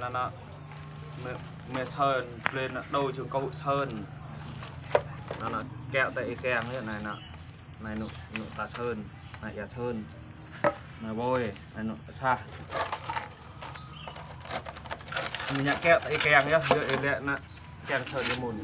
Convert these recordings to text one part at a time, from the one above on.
nó nó này mẹ sơn lên đâu trường câu sơn nó là kẹo tại kèm như này nè này, nụ nụ tà sơn này giả sơn này, bôi, này, nụ, xa. Mình nhặt kẹo tại kèm nhá giờ để lẹ nè sơn đi mùn.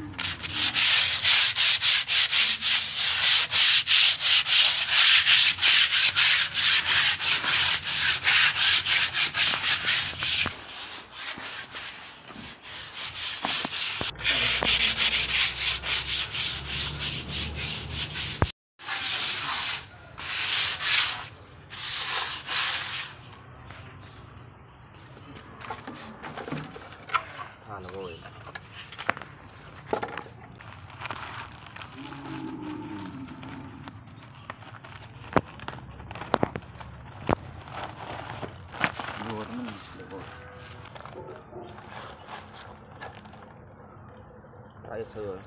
Tay sờ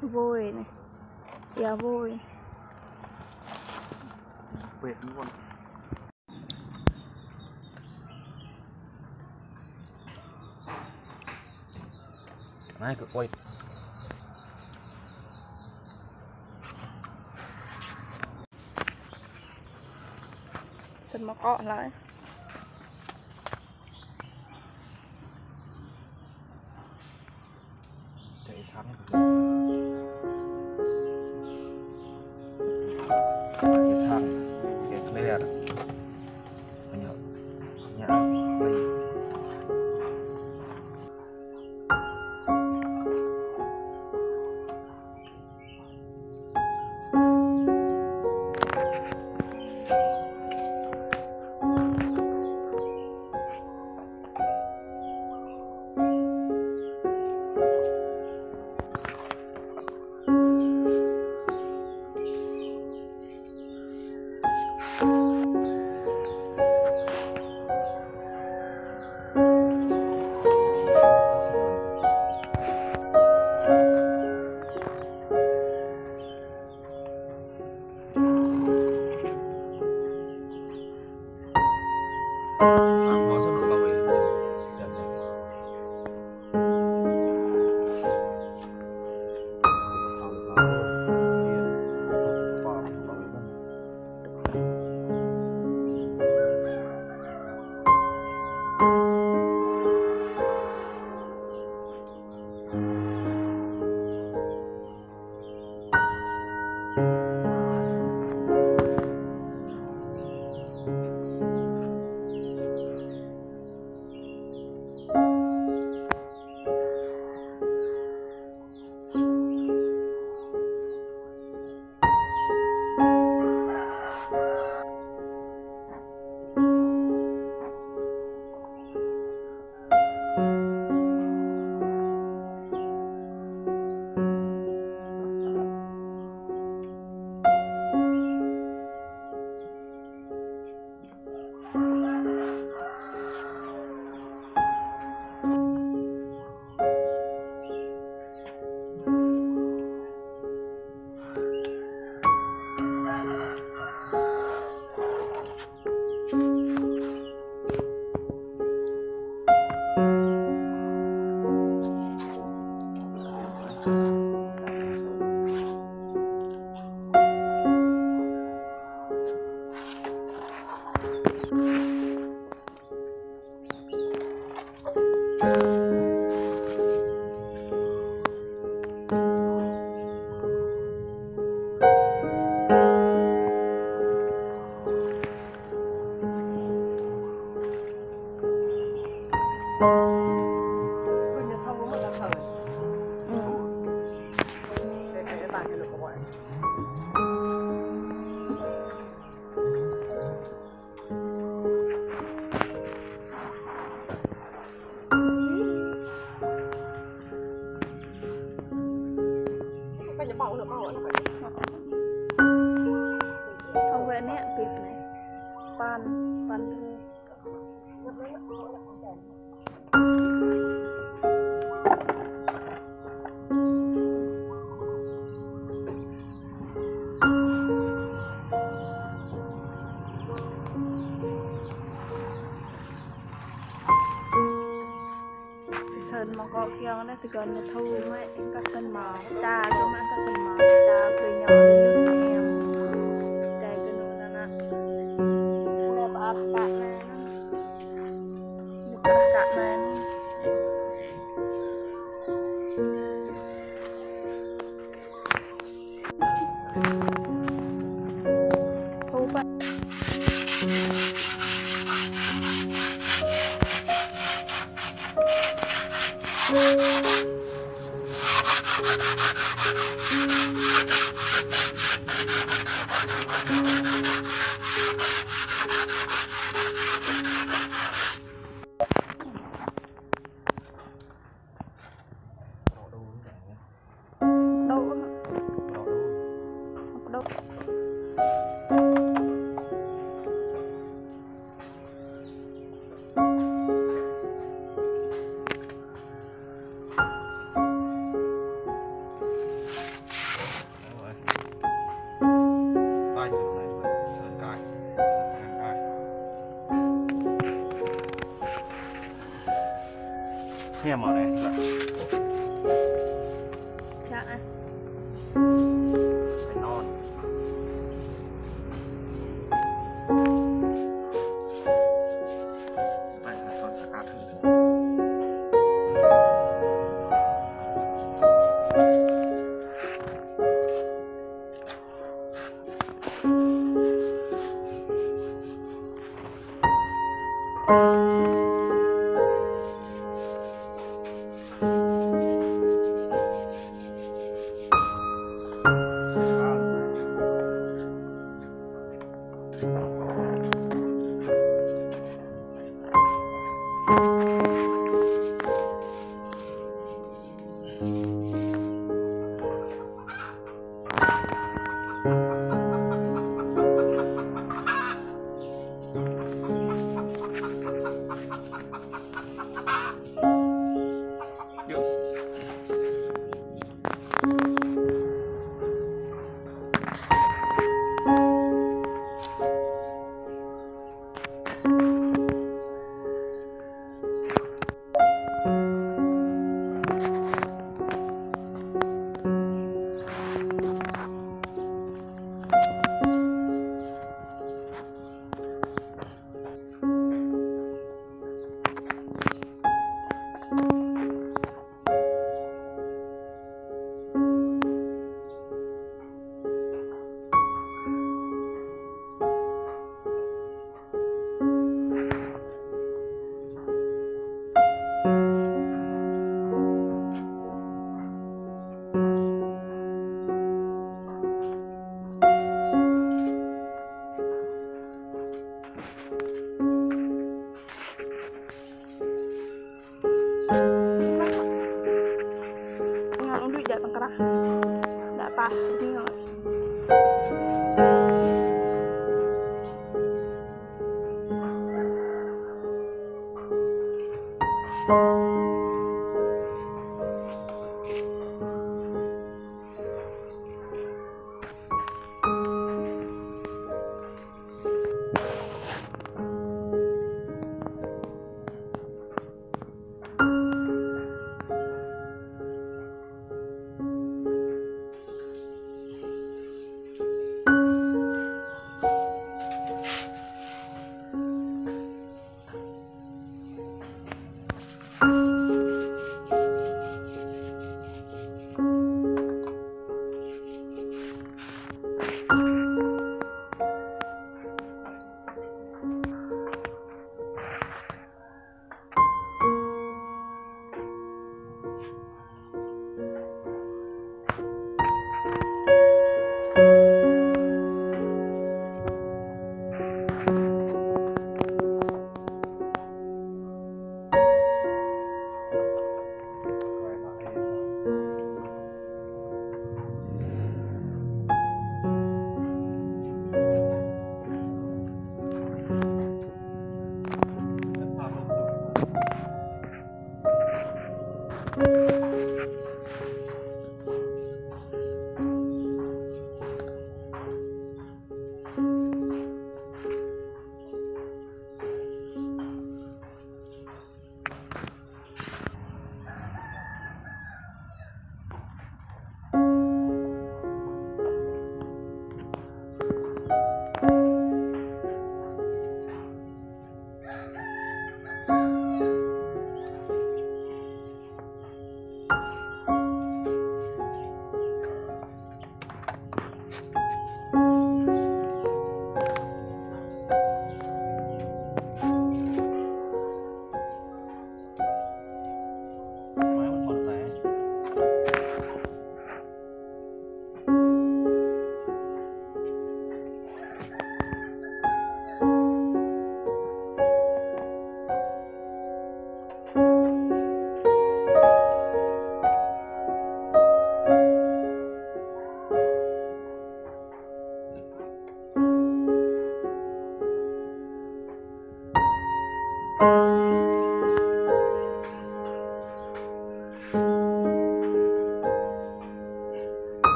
vôi này. Dạ vôi. Quệt luôn này cứ quay. Xin mà cọ lại để sáng để sáng để clear nhớ ก่อนคำเวรเนี่ยปิดไหนปันปันเธอ thì gần là thu mấy các sân mò ta cho mấy các sân mò ta cười nhỏ lên lúc em đây cái nụ nó nè nè bà bạn này nè, bà bạn nè, thu vậy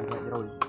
can get it all.